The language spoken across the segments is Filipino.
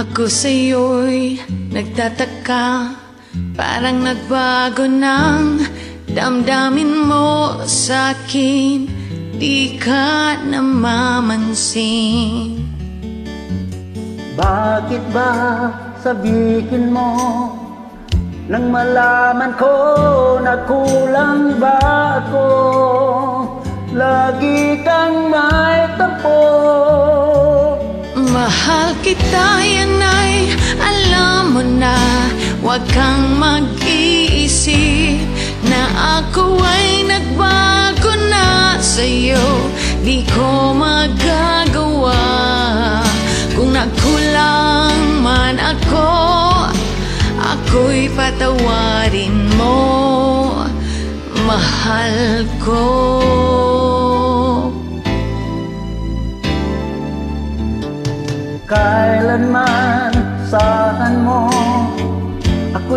Ako sa'yo'y nagtataka Parang nagbago ng damdamin mo sa'kin. Di ka namamansin Bakit ba sabihin mo Nang malaman ko na kulang ba ako? Lagi kang may tampo. Mahal kita yan Huwag kang mag-iisip Na ako ay nagbago na sa'yo. Di ko magagawa. Kung nagkulang man ako Ako'y patawarin mo. Mahal ko. Kailanman saan mo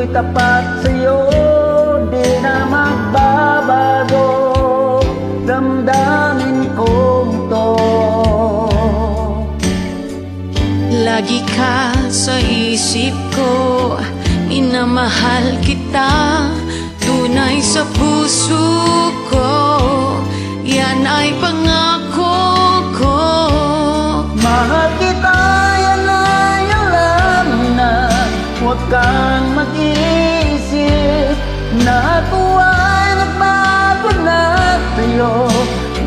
Ako'y tapat sa'yo Di na magbabago. Damdamin kong to. Lagi ka sa isip ko Minamahal kita. Tunay sa puso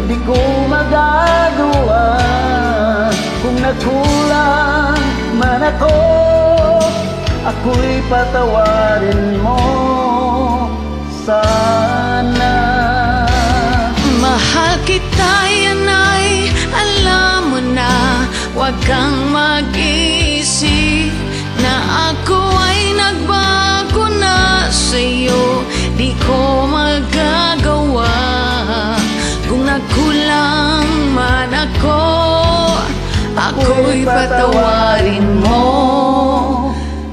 Di ko magagawa. Kung nagkulang man ako Ako'y patawarin mo. Sana. Mahal kita, yan ay alam mo na Huwag kang mag-isip Na ako ay nagbago na sa'yo. Di ko man ako Ako'y patawarin mo.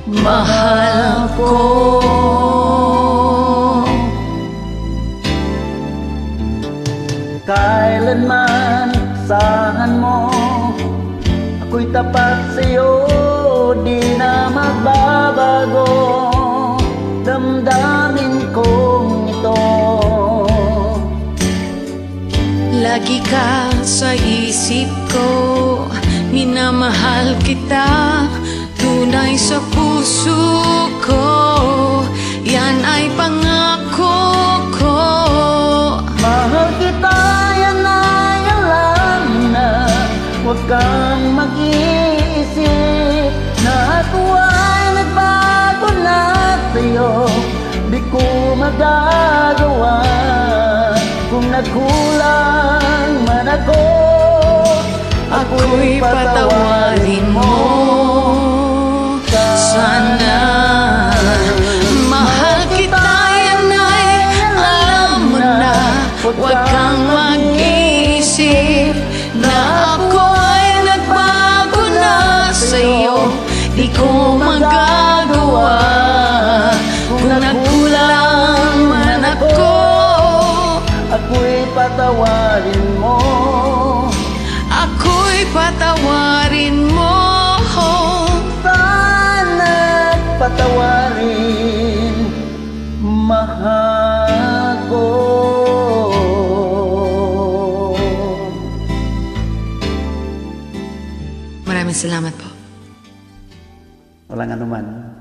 Mahal ko Kailanman saan mo? Ako'y tapat sa'yo Lagi ka sa isip ko. Minamahal kita. Tunay sa puso ko. Yan ay pangako ko. Mahal kita, yan ay alam na. Huwag kang mag-iisip Na ako ay nagbago na sa'yo. Di ko magagawa Kung nagkulang man ako Ako'y patawarin mo. Sana Mahal kita yan ay alam mo na. Huwag kang mag-isip Na ako ay nagbago na sa'yo. Di ko patawarin mo. Ako'y patawarin mo. Sana patawarin Mahal ko Maraming salamat po. Walang anuman